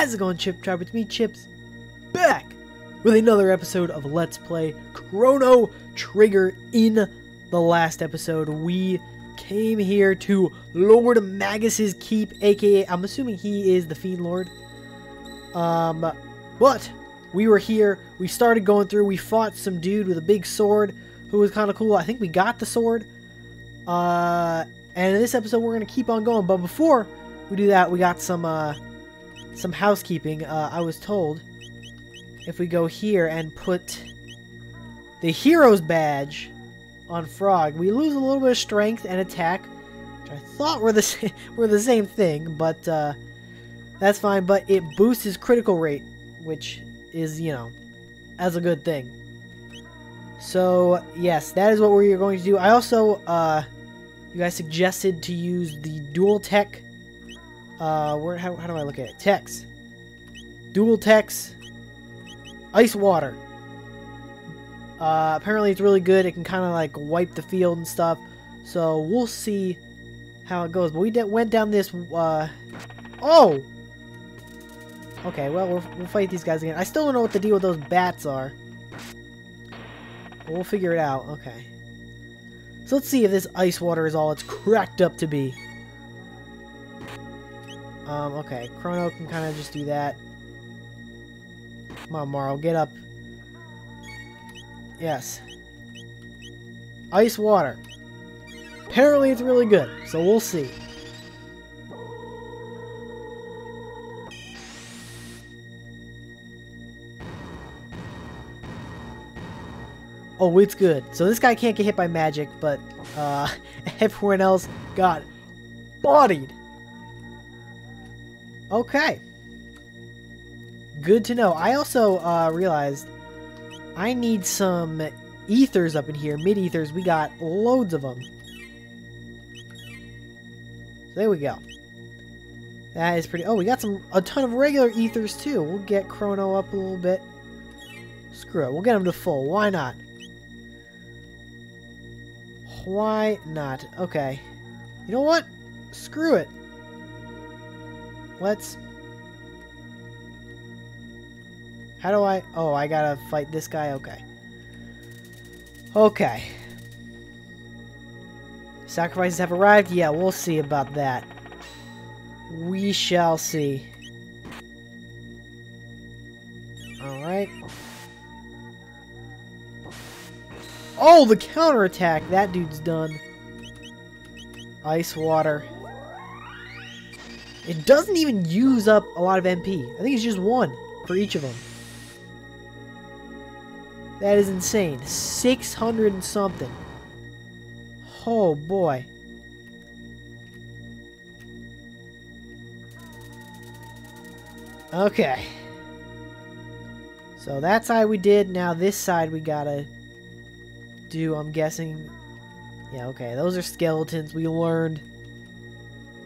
How's it going, Chip Tribe? It's me, Chips, back with another episode of Let's Play Chrono Trigger. In the last episode, we came here to Lord Magus's Keep, aka, I'm assuming he is the Fiend Lord. Um, but we were here, we started going through, we fought some dude with a big sword who was kind of cool. I think we got the sword. Uh, and in this episode, we're going to keep on going. But before we do that, we got some, uh, some housekeeping. Uh, I was told if we go here and put the hero's badge on Frog, we lose a little bit of strength and attack, which I thought were the same, were the same thing, but uh, that's fine. But it boosts his critical rate, which is you know, as a good thing. So yes, that is what we're going to do. I also, uh, you guys suggested to use the dual tech uh, where how, how do I look at it? Techs. Dual Techs. Ice water. Uh, apparently it's really good. It can kind of like wipe the field and stuff. So we'll see how it goes. But we went down this. Uh, oh. Okay. Well, we'll, we'll fight these guys again. I still don't know what the deal with those bats are. But we'll figure it out. Okay. So let's see if this ice water is all it's cracked up to be. Um, okay. Chrono can kind of just do that. Come on, Marle, get up. Yes. Ice water. Apparently it's really good, so we'll see. Oh, it's good. So this guy can't get hit by magic, but uh, everyone else got bodied. Okay. Good to know. I also uh, realized I need some ethers up in here. Mid-ethers. We got loads of them. So there we go. That is pretty... Oh, we got some a ton of regular ethers, too. We'll get Chrono up a little bit. Screw it. We'll get him to full. Why not? Why not? Okay. You know what? Screw it. Let's... How do I... Oh, I gotta fight this guy? Okay. Okay. Sacrifices have arrived? Yeah, we'll see about that. We shall see. Alright. Oh, the counterattack! That dude's done. Ice water. It doesn't even use up a lot of MP. I think it's just one for each of them. That is insane. 600 and something. Oh boy. Okay. So that side we did. Now this side we gotta do, I'm guessing. Yeah, okay. Those are skeletons. We learned.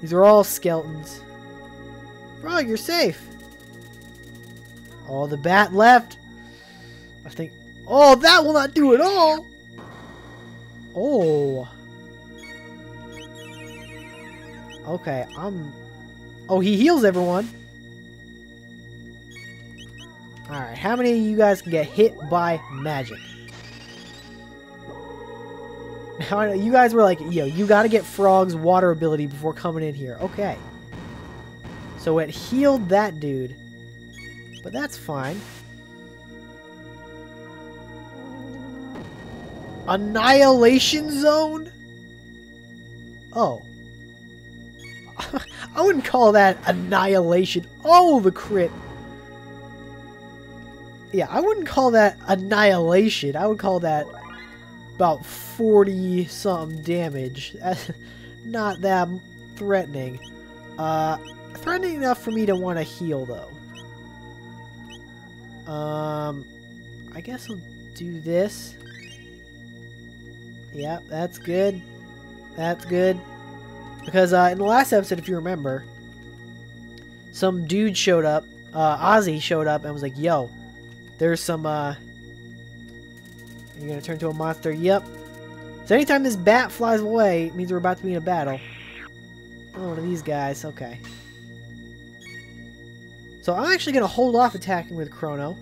These are all skeletons. Frog, you're safe. All the bat left. I think... Oh, that will not do it all! Oh. Okay, I'm... Oh, he heals everyone. Alright, how many of you guys can get hit by magic? You guys were like, yo, you gotta get Frog's water ability before coming in here. Okay. So it healed that dude. But that's fine. Annihilation Zone? Oh. I wouldn't call that Annihilation. Oh, the crit. Yeah, I wouldn't call that Annihilation. I would call that about 40 some damage. Not that threatening. Uh, threatening enough for me to want to heal, though. Um, I guess I'll do this. Yep, that's good. That's good. Because uh, in the last episode, if you remember, some dude showed up. Uh, Ozzie showed up and was like, yo, there's some, uh... You're gonna turn to a monster? Yep. So anytime this bat flies away, it means we're about to be in a battle. Oh, one of these guys. Okay. So I'm actually to hold off attacking with Chrono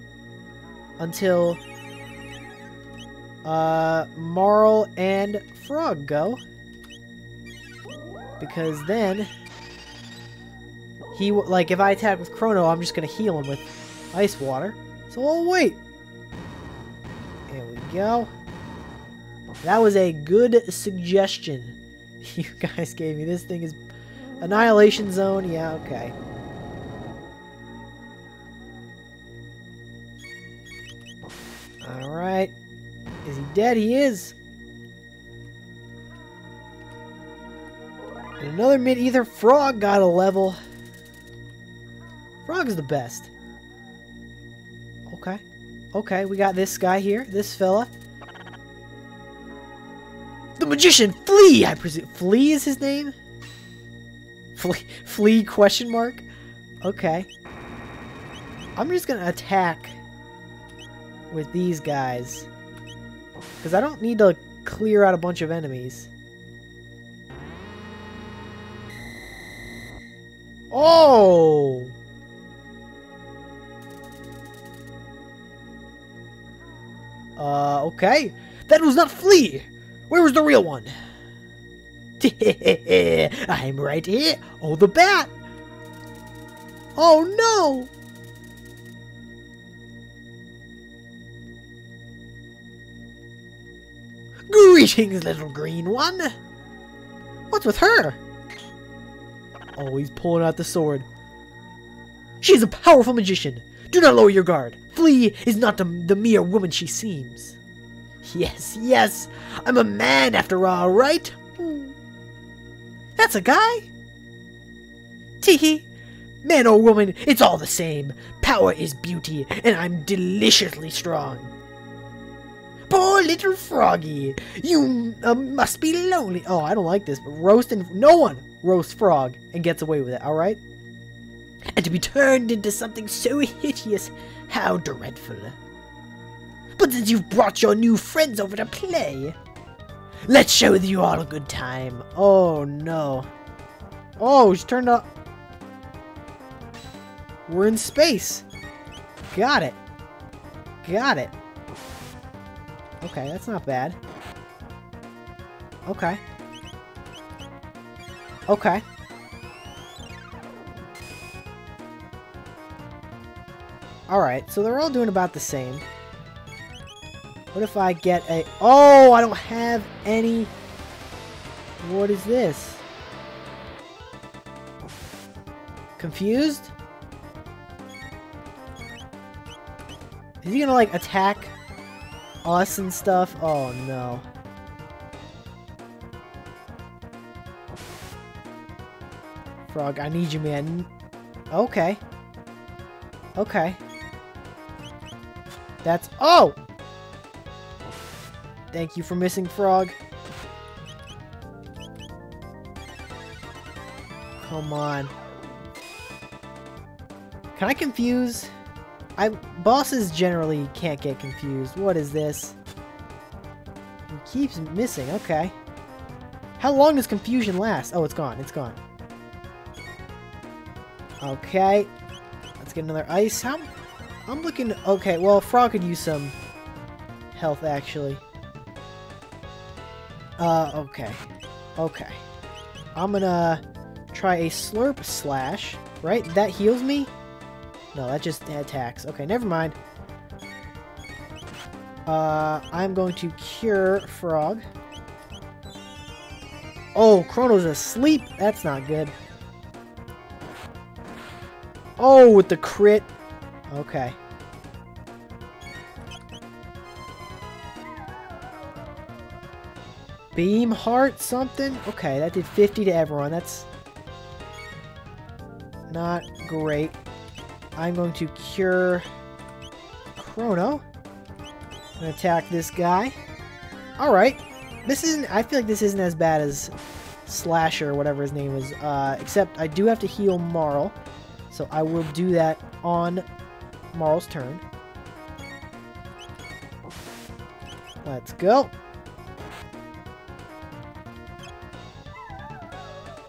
until uh, Marle and Frog go. Because then he like if I attack with Chrono, I'm just gonna heal him with ice water. So I'll wait. Go. That was a good suggestion you guys gave me. This thing is Annihilation Zone. Yeah, okay. Alright. Is he dead? He is. And another mid-ether frog got a level. Frog is the best. Okay. We got this guy here. This fella. The magician, Flea, I presume. Flea is his name? Flea, Flea question mark? Okay. I'm just gonna attack with these guys. Because I don't need to clear out a bunch of enemies. Oh! Uh, okay. That was not Flea! Where was the real one? I'm right here. Oh, the bat! Oh, no! Greetings, little green one! What's with her? Oh, he's pulling out the sword. She's a powerful magician. Do not lower your guard. Flea is not the, the mere woman she seems. Yes, yes, I'm a man after all, right? That's a guy? Teehee. Man or woman, it's all the same. Power is beauty, and I'm deliciously strong. Poor little froggy. You uh, must be lonely. Oh, I don't like this, but roasting... No one roasts frog and gets away with it, alright? And to be turned into something so hideous, how dreadful. But since you've brought your new friends over to play, let's show you all a good time. Oh, no. Oh, she's turned up. We're in space. Got it. Got it. Okay, that's not bad. Okay. Okay. Alright, so they're all doing about the same. What if I get a... Oh, I don't have any... What is this? Confused? Is he gonna, like, attack us and stuff? Oh, no. Frog, I need you, man. Okay. Okay. That's... Oh! Thank you for missing, Frog. Come on. Can I confuse... I bosses generally can't get confused. What is this? He keeps missing. Okay. How long does confusion last? Oh, it's gone. It's gone. Okay. Let's get another ice. How? I'm looking... Okay, well, Frog could use some health, actually. Uh, okay. Okay. I'm gonna try a Slurp Slash. Right? That heals me? No, that just attacks. Okay, never mind. Uh, I'm going to cure Frog. Oh, Chrono's asleep. That's not good. Oh, with the crit. Okay. Beam heart something? Okay, that did 50 to everyone. That's not great. I'm going to cure Chrono. I'm going to attack this guy. Alright. This isn't... I feel like this isn't as bad as Slasher, or whatever his name is. Uh, except I do have to heal Marle. So I will do that on Marle's turn. Let's go.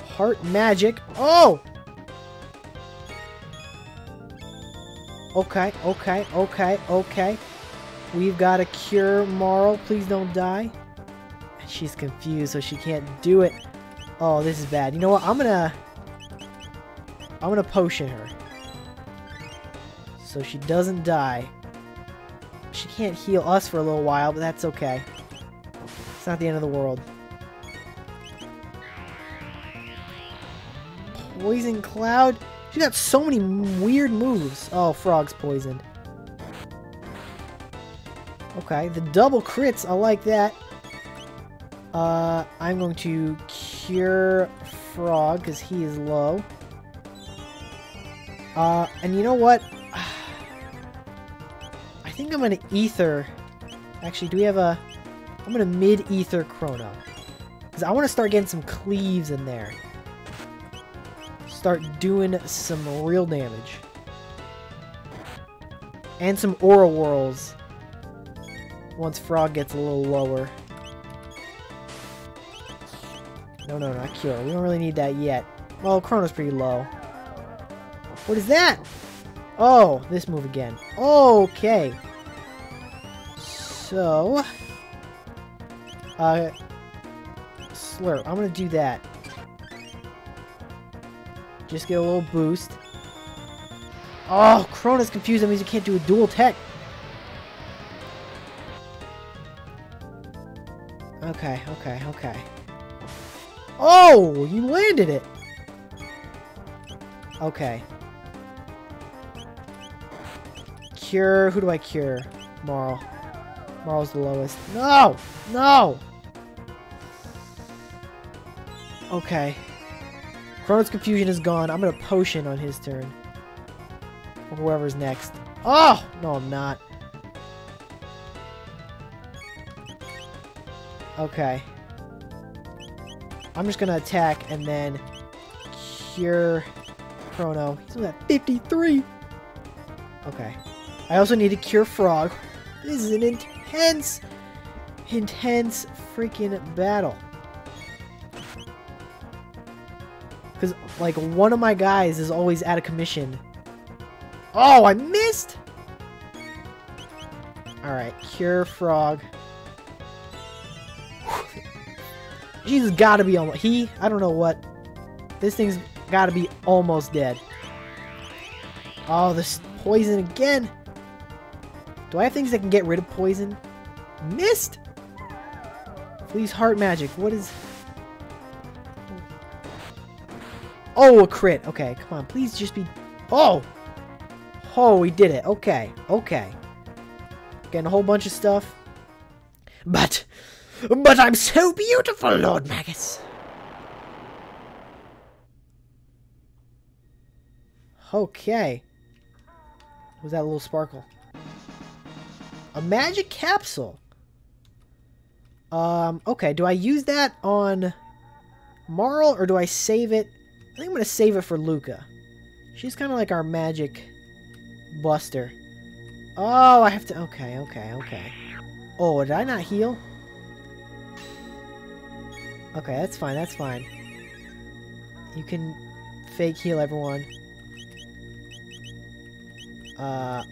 Heart magic. Oh! Okay, okay, okay, okay. We've got to cure Marle. Please don't die. She's confused, so she can't do it. Oh, this is bad. You know what? I'm gonna... I'm gonna potion her. So she doesn't die. She can't heal us for a little while, but that's okay. It's not the end of the world. Poison Cloud? She got so many weird moves. Oh, Frog's poisoned. Okay, the double crits, I like that. Uh, I'm going to cure Frog, because he is low. Uh, and you know what? I think I'm going to Ether. Actually, do we have a... I'm going to mid-Ether Chrono. Because I want to start getting some cleaves in there. Start doing some real damage. And some Aura Whirls. Once Frog gets a little lower. No, no, not Cure. We don't really need that yet. Well, Chrono's pretty low. What is that? Oh, this move again. Okay. So... Uh... Slurp. I'm gonna do that. Just get a little boost. Oh, Chrono's confused. That means you can't do a dual tech. Okay, okay, okay. Oh, you landed it. Okay. Cure. Who do I cure? Marle. Marle's the lowest. No! No! Okay. Chrono's confusion is gone. I'm gonna potion on his turn. Or whoever's next. Oh! No, I'm not. Okay. I'm just gonna attack and then cure Chrono. He's at 53. Okay. I also need to cure Frog. This is an intense, intense freaking battle. Because, like, one of my guys is always out of commission. Oh, I missed! Alright, cure Frog. He's gotta be almost- he? I don't know what. This thing's gotta be almost dead. Oh, this poison again! Do I have things that can get rid of poison? Mist? Please, heart magic. What is... Oh, a crit. Okay, come on. Please just be... Oh! Oh, we did it. Okay, okay. Getting a whole bunch of stuff. But... But I'm so beautiful, Lord Magus. Okay. What was that a little sparkle? A magic capsule. Um, okay, do I use that on Marle or do I save it? I think I'm going to save it for Lucca. She's kind of like our magic buster. Oh, I have to... Okay, okay, okay. Oh, did I not heal? Okay, that's fine, that's fine. You can fake heal everyone. Uh,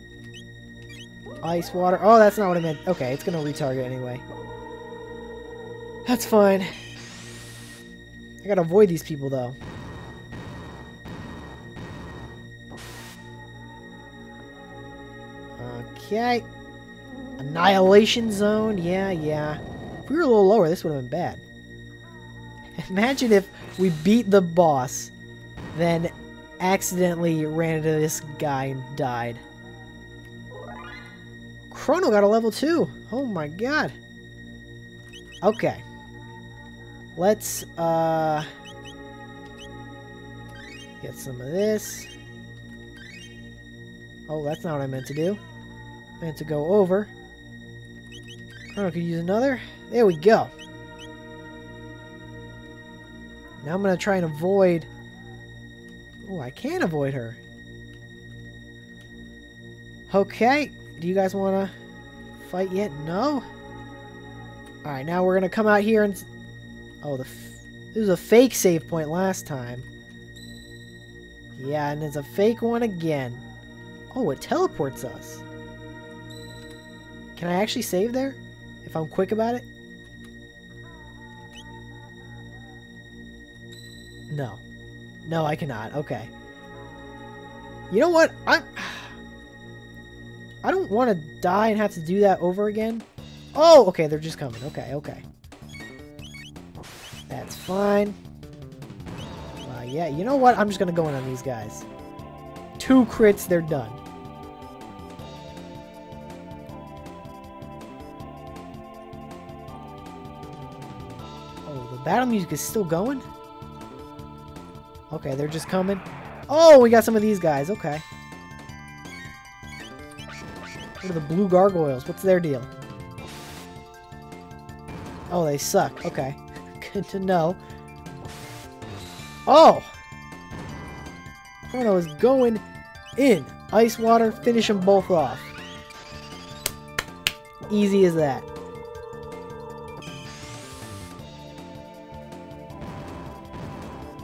ice water. Oh, that's not what I meant. Okay, it's gonna retarget anyway. That's fine. I gotta avoid these people, though. Okay. Annihilation zone. Yeah, yeah. If we were a little lower, this would have been bad. Imagine if we beat the boss, then accidentally ran into this guy and died. Chrono got a level 2. Oh my god. Okay. Let's, uh... Get some of this. Oh, that's not what I meant to do. I meant to go over. Chrono could use another. There we go. Now I'm going to try and avoid... Oh, I can't avoid her. Okay. Do you guys want to fight yet? No? Alright, now we're going to come out here and... Oh, the... This was a fake save point last time. Yeah, and it's a fake one again. Oh, it teleports us. Can I actually save there? If I'm quick about it? No. No, I cannot. Okay. You know what? I I don't want to die and have to do that over again. Oh, okay, they're just coming. Okay, okay. That's fine. Uh, yeah, you know what? I'm just going to go in on these guys. Two crits, they're done. Oh, the battle music is still going? Okay, they're just coming. Oh, we got some of these guys. Okay. Are the blue gargoyles? What's their deal? Oh, they suck. Okay. Good to know. Oh! Chrono is going in. Ice water, finish them both off. Easy as that.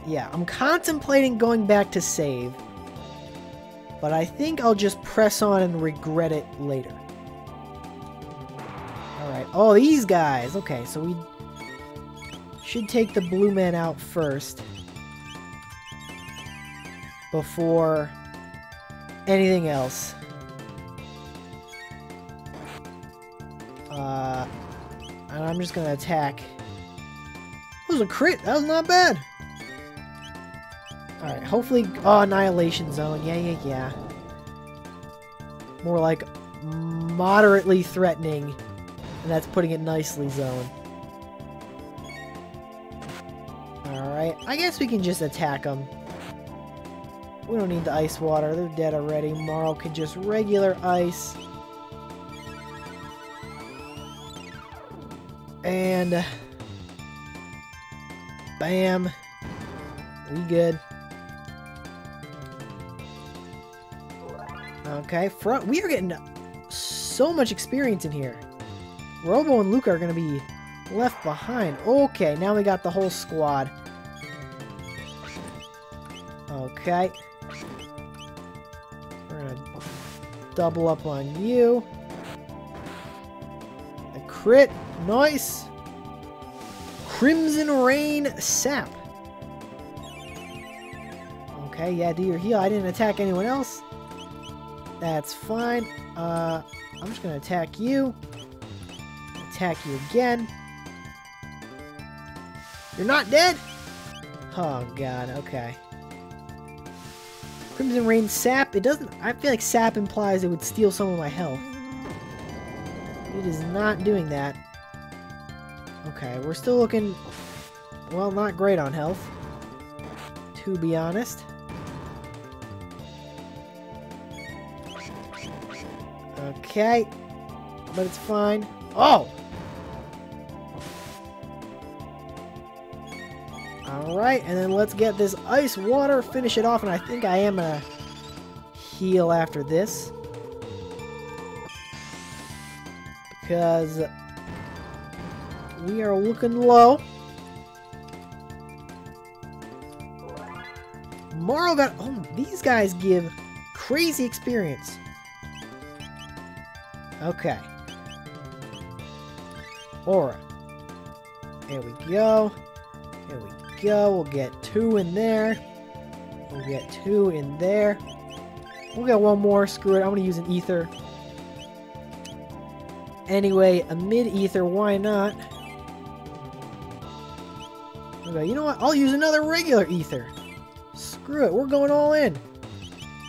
Yeah, I'm contemplating going back to save. But I think I'll just press on and regret it later. Alright. Oh, these guys! Okay, so we should take the blue man out first. Before anything else. Uh, and I'm just gonna attack. That was a crit! That was not bad! Alright, hopefully... Oh, Annihilation Zone. Yeah, yeah, yeah. More like moderately threatening. And that's putting it nicely, Zone. Alright, I guess we can just attack them. We don't need the ice water. They're dead already. Marle can just regular ice. And... Bam. We good. Okay, front. We are getting so much experience in here. Robo and Lucca are going to be left behind. Okay, now we got the whole squad. Okay. We're going to double up on you. A crit. Nice. Crimson Rain Sap. Okay, yeah, do your heal. I didn't attack anyone else. That's fine. Uh, I'm just to attack you. Attack you again. You're not dead? Oh, God. Okay. Crimson Rain Sap. It doesn't... I feel like Sap implies it would steal some of my health. It is not doing that. Okay, we're still looking... Well, not great on health. To be honest. Okay. But it's fine. Oh! Alright, and then let's get this ice water, finish it off, and I think I am gonna heal after this. Because we are looking low. Marle got... Oh, these guys give crazy experience. Okay. Aura. There we go. There we go. We'll get two in there. We'll get two in there. We'll get one more. Screw it. I'm going to use an ether. Anyway, a mid-ether. Why not? Okay, you know what? I'll use another regular ether. Screw it. We're going all in.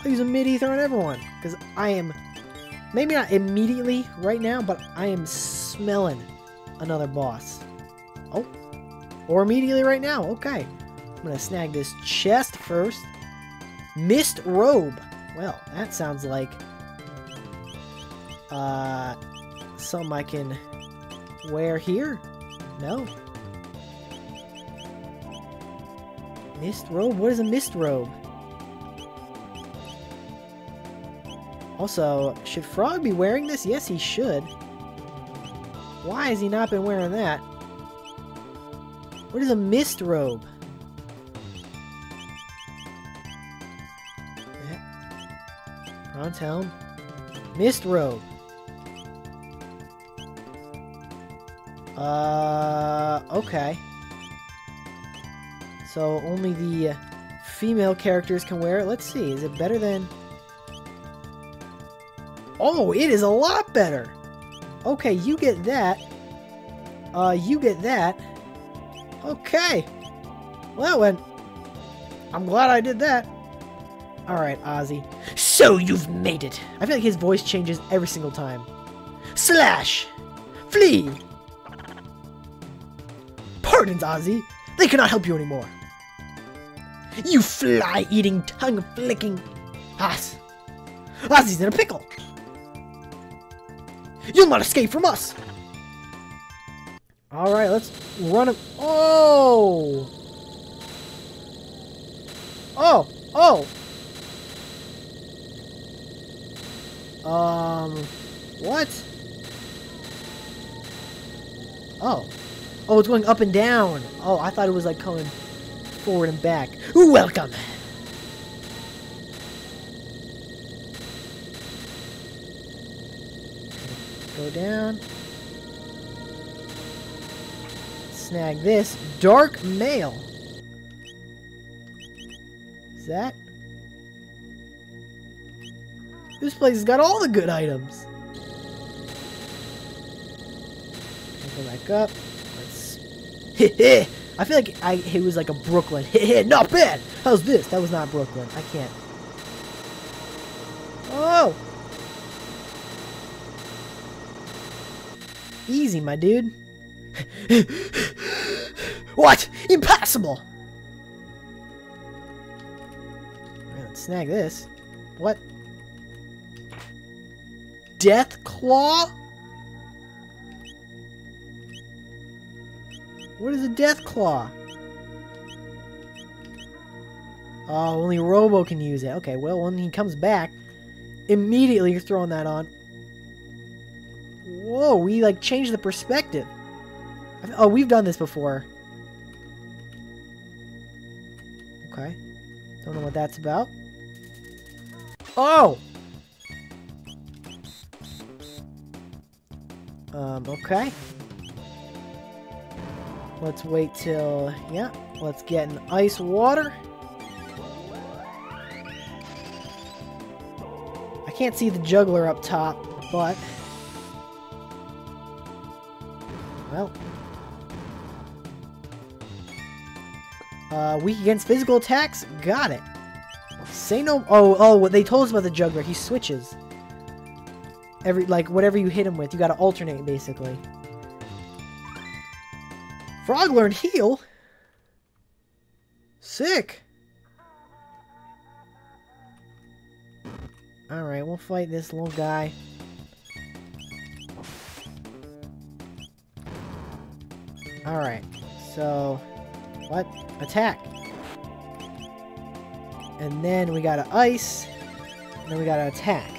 I'll use a mid-ether on everyone. Because I am Maybe not immediately right now, but I am smelling another boss. Oh. Or immediately right now. Okay. I'm going to snag this chest first. Mist robe. Well, that sounds like uh, something I can wear here. No. Mist robe? What is a mist robe? Also, should Frog be wearing this? Yes, he should. Why has he not been wearing that? What is a mist robe? On town. Mist robe. Uh, okay. So only the female characters can wear it. Let's see, is it better than... Oh, it is a lot better! Okay, you get that. Uh, you get that. Okay. Well, then, I'm glad I did that. Alright, Ozzie. So you've made it! I feel like his voice changes every single time. Slash! Flea! Pardons, Ozzie. They cannot help you anymore. You fly-eating, tongue-flicking ass. Ozzie's in a pickle. You'll not escape from us. Alright, let's run him. Oh! Oh! Oh! Um, what? Oh. Oh, it's going up and down. Oh, I thought it was like coming forward and back. Welcome! Go down. Snag this. Dark Mail. Is that? This place has got all the good items. Go back up. Let's. I feel like I it was like a Brooklyn. not bad. How's this? That was not Brooklyn. I can't. Oh. Easy, my dude. what? Impossible! let's snag this. What? Death Claw? What is a Death Claw? Oh, only Robo can use it. Okay, well, when he comes back, immediately you're throwing that on. Whoa, we like changed the perspective. Oh, we've done this before. Okay. Don't know what that's about. Oh! Um, okay. Let's wait till... Yeah, let's get an ice water. I can't see the juggler up top, but... Well. Uh, weak against physical attacks? Got it. Say no- oh, oh, what they told us about the juggler. He switches. Every, like, whatever you hit him with, you gotta alternate, basically. Frog learned heal? Sick! Alright, we'll fight this little guy. Alright, so... What? Attack! And then we gotta ice. And then we gotta attack.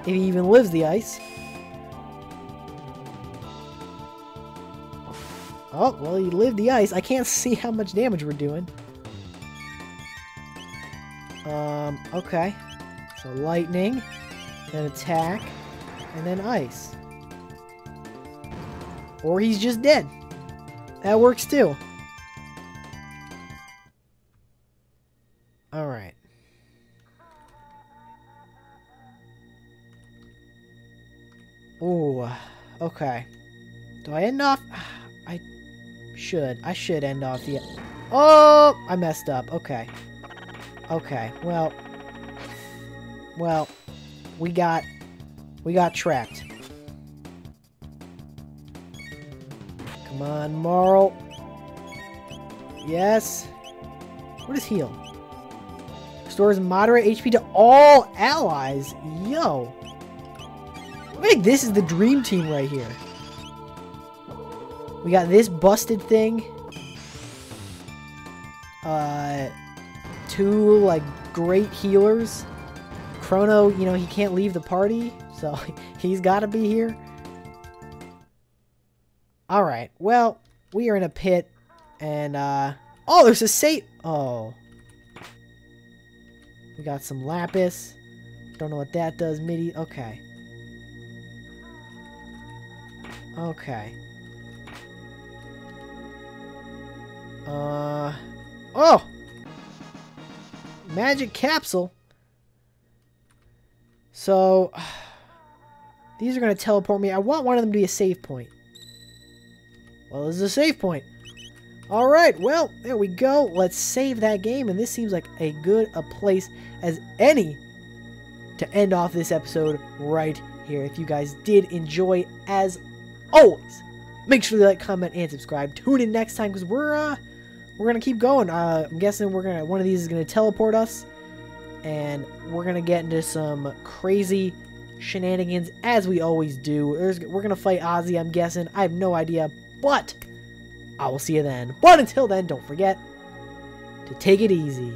If he even lives the ice. Oh, well, he lived the ice. I can't see how much damage we're doing. Um, okay. So lightning, then attack, and then ice. Or he's just dead. That works too. Alright. Ooh, okay. Do I end off? I should. I should end off the... Oh! I messed up. Okay. Okay, well... Well, we got... We got trapped. Come on, Marle. Yes. What is heal? Restores moderate HP to all allies. Yo. I think this is the dream team right here. We got this busted thing. Uh, two, like, great healers. Chrono, you know, he can't leave the party, so he's got to be here. Alright, well, we are in a pit, and, uh... Oh, there's a safe... Oh. We got some lapis. Don't know what that does. MIDI. Okay. Okay. Uh. Oh! Magic capsule. So. These are going to teleport me. I want one of them to be a save point. Well, this is a save point. Alright, well, there we go. Let's save that game. And this seems like a good a place as any to end off this episode right here. If you guys did enjoy, as always, make sure to like, comment, and subscribe. Tune in next time because we're uh we're gonna keep going. Uh, I'm guessing we're gonna one of these is gonna teleport us, and we're gonna get into some crazy shenanigans as we always do. There's, we're gonna fight Ozzie. I'm guessing. I have no idea, but I will see you then. But until then, don't forget to take it easy.